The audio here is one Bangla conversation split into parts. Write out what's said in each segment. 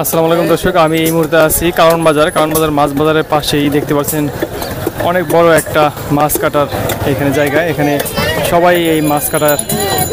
আসসালামু আলাইকুম দর্শক, আমি এই মুহূর্তে আছি কারণ বাজার। কারণ বাজার মাছ বাজারের পাশেই দেখতে পাচ্ছেন অনেক বড় একটা মাছ কাটার এখানে জায়গা। এখানে সবাই এই মাছ কাটার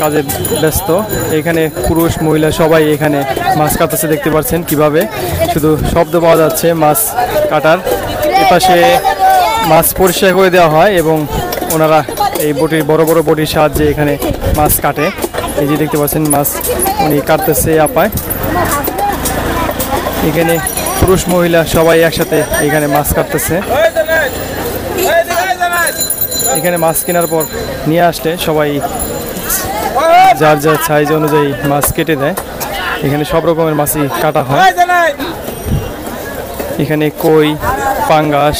কাজে ব্যস্ত। এখানে পুরুষ, মহিলা সবাই এখানে মাছ কাটতেছে দেখতে পাচ্ছেন কীভাবে। শুধু শব্দ পাওয়া যাচ্ছে মাছ কাটার। এপাশে মাছ পরিষ্কার করে দেওয়া হয় এবং ওনারা এই বটির বড় বড় বটির সাহায্যে এখানে মাছ কাটে। এই যে দেখতে পাচ্ছেন মাছ উনি কাটতেছে আপায়। এখানে পুরুষ মহিলা সবাই একসাথে এখানে মাছ কাটতেছে। এখানে মাছ কেনার পর নিয়ে আসলে সবাই যার যার সাইজ অনুযায়ী মাছ কেটে দেয়। এখানে সব রকমের মাছই কাটা হয়। এখানে কই, পাঙ্গাস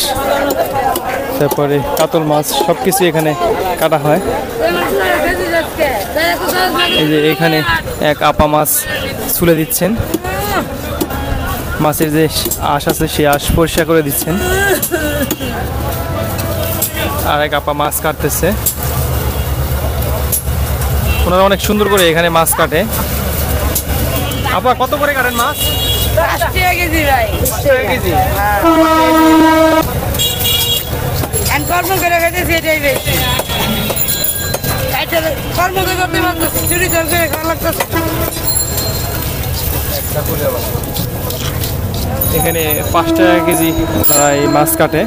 তারপরে কাতল মাছ সব কিছু এখানে কাটা হয়। এই যে এখানে এক আপা মাছ ছুলে দিচ্ছেন। মাছের যে আঁশ আছে সে আঁশ পরিষ্কার করে দিচ্ছেন। আর এক আপা মাছ কাটতেছে। ওনারা অনেক সুন্দর করে এখানে মাছ কাটে। আপা কত করে কাটেন মাছ? গেছি ভাই। কেজি। কর্ম করে কর্ম করতে চুরি করে খাওয়া লাগতেছে। এখানে পাঁচ টাকা কেজি ওনারা এই মাছ কাটে।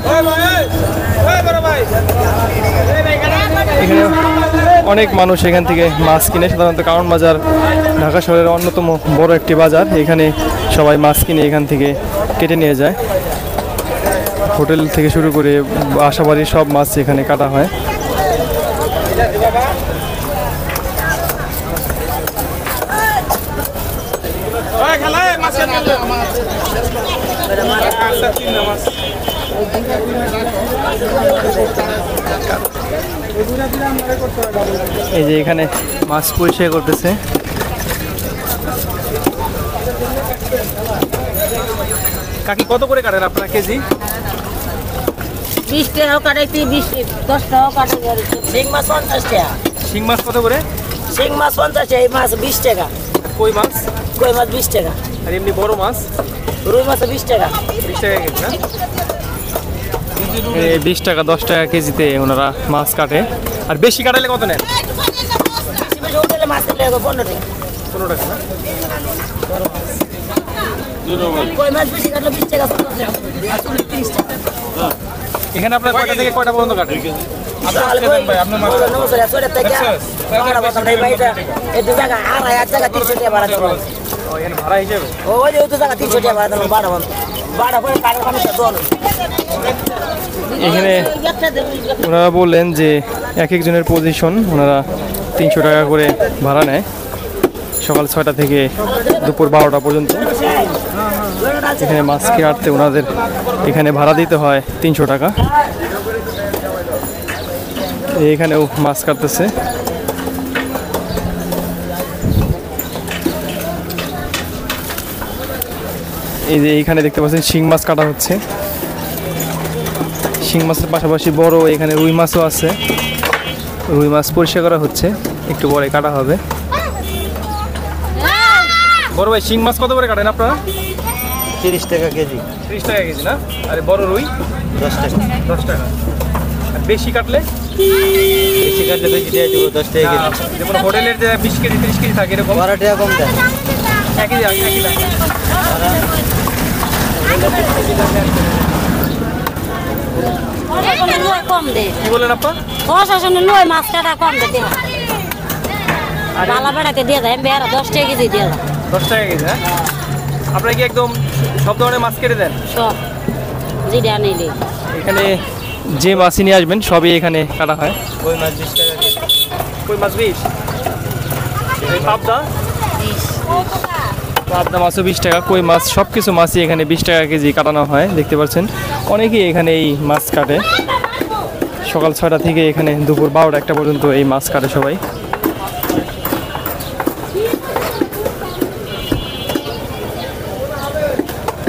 এখানে অনেক মানুষ এখান থেকে মাছ কিনে, সাধারণত কারণ বাজার ঢাকা শহরের অন্যতম বড় একটি বাজার। এখানে সবাই মাছ কিনে এখান থেকে কেটে নিয়ে যায়। হোটেল থেকে শুরু করে আশাবাড়ির সব মাছ এখানে কাটা হয়। এই যে এখানে মাছ পরিষ্কার করতেছে। কাকি, কত করে কাটেন আপনার কেজি? বিশ টাকাও কাটাইছি বিশ দশ টাকাও কাটাই শিং মাছ পঞ্চাশ টাকা। শিং মাছ কত করে? শিং মাছ পঞ্চাশ টাকা এই মাছ বিশ টাকা। কই মাছ? কই মাছ বিশ টাকা। আর এমনি বড় মাছ? রুই মাছ বিশ টাকা। বিশ টাকা কেজি না? এই বিশ টাকা দশ টাকা কেজিতে ওনারা মাছ কাটে। আর বেশি কাটালে কত নেন? পনেরো টাকা। পনেরো টাকা না? কই মাছ বেশি কাটলে বিশ টাকা তিরিশ টাকা। এখানে আপনার কয়টা থেকে কয়টা পর্যন্ত ভাড়া হিসেবে? ওই জায়গা তিনশো টাকা ভাড়া দিলাম, বারো। এখানে ওনারা বললেন যে এক একজনের পজিশন ওনারা তিনশো টাকা করে ভাড়া নেয়। সকাল ছয়টা থেকে দুপুর বারোটা পর্যন্ত। এখানে মাছ আটতে ওনাদের এখানে ভাড়া দিতে হয় তিনশো টাকা। এখানেও মাছ কাটতেছে। এই যে এইখানে দেখতে পাচ্ছেন শিং মাছ কাটা হচ্ছে। শিং মাছের পাশাপাশি বড় এখানে রুই মাছও আছে। রুই মাছ পরিষ্কার করা হচ্ছে, একটু পরে কাটা হবে। বড় ভাই, শিং মাছ কত করে কাটেন আপনারা? তিরিশ টাকা কেজি। ত্রিশ টাকা কেজি না? আরে বড় রুই? দশ টাকা। দশ টাকা। আর বেশি কাটলে? বেশি কাটলে বেশি দিয়ে দেবো দশ টাকা কেজি। যেমন হোটেলের যে বিশ কেজি তিরিশ কেজি থাকে এরকম? বারো টাকা কম দেয়। একই দাম। প্রশাসনের লয় কম কি আপা? প্রশাসনের মাছ কাটা কম বালা বেড়াতে দিয়ে দেয় বেড়া দশ টাকা কেজি দিয়ে দেয় দশ টাকা কেজি হ্যাঁ? আপনারা কি একদম সব ধরনের মাছ কেটে দেন? সব। নিলে এখানে যে মাছই নিয়ে আসবেন সবই এখানে কাটা হয়। ওই মাছ বিশ টাকা কই মাছ বিশ? পাবদা? পাবদা মাছও বিশ টাকা কই মাছ সব কিছু মাছই এখানে বিশ টাকা কেজি কাটানো হয় দেখতে পাচ্ছেন। অনেকেই এখানে এই মাছ কাটে। সকাল ছয়টা থেকে এখানে দুপুর বারোটা একটা পর্যন্ত এই মাছ কাটে সবাই।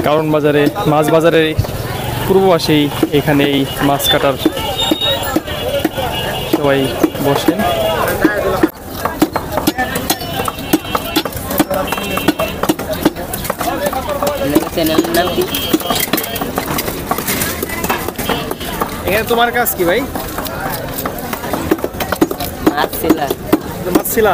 কারণ বাজারে মাছ বাজারে পূর্ব পাশেই এখানে এই মাছ কাটার সবাই বসেন। এখানে তোমার কাজ কি ভাই? মাছ ছিলা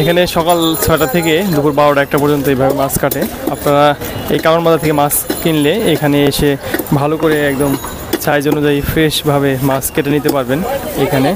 এখানে সকাল ছয়টা থেকে দুপুর বারোটা একটা পর্যন্ত এইভাবে মাছ কাটে। আপনারা এই বাজার থেকে মাছ কিনলে এখানে এসে ভালো করে একদম সাইজ অনুযায়ী ফ্রেশভাবে মাছ কেটে নিতে পারবেন এখানে।